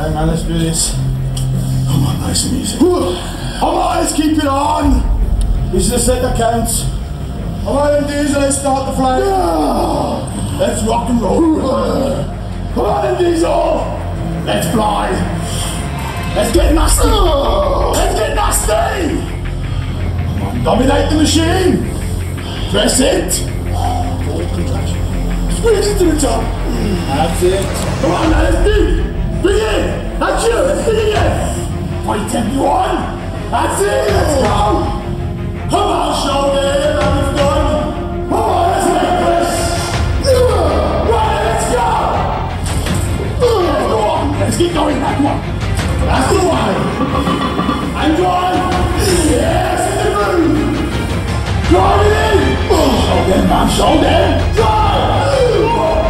Okay, man, let's do this. Come on, nice and easy. Come on, let's keep it on. This is a set that counts. Come on, Diesel, let's start the flight. Let's rock and roll. Come on, Diesel. Let's fly. Let's get nasty. Let's get nasty. Come on, dominate the machine. Press it. Squeeze it to the top. That's it. Come on, let's dig. Dig in. That's you. Let's. Point everyone. That's it. Let's go. Come on, shoulder. That was done. Come on, let's make this. Right, let's go. Go on. Let's keep going. That one. That's the one. And one. Yes, in the groove. Drive it in. Shoulder, man, shoulder. Drive.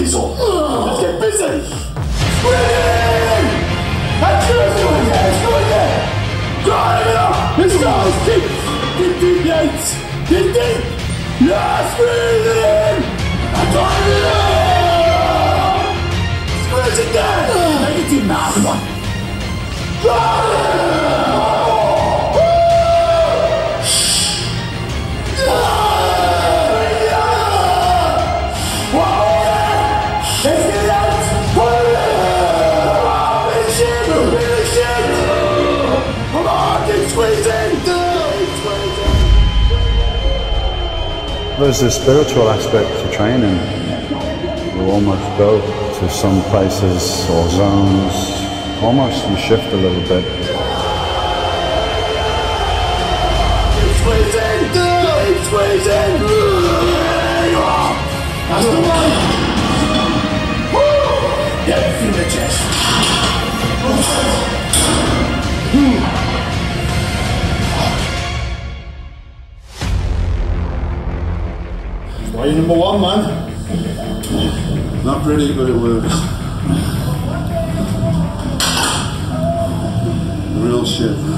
Come on, Diesel. Let's get busy. Scream! That's you. Let's go There's a spiritual aspect to training. You almost go to some places or zones, almost you shift a little bit. That's the one. Woo! Get the chest. Why you number one, man? Not pretty, but it works. Real shit.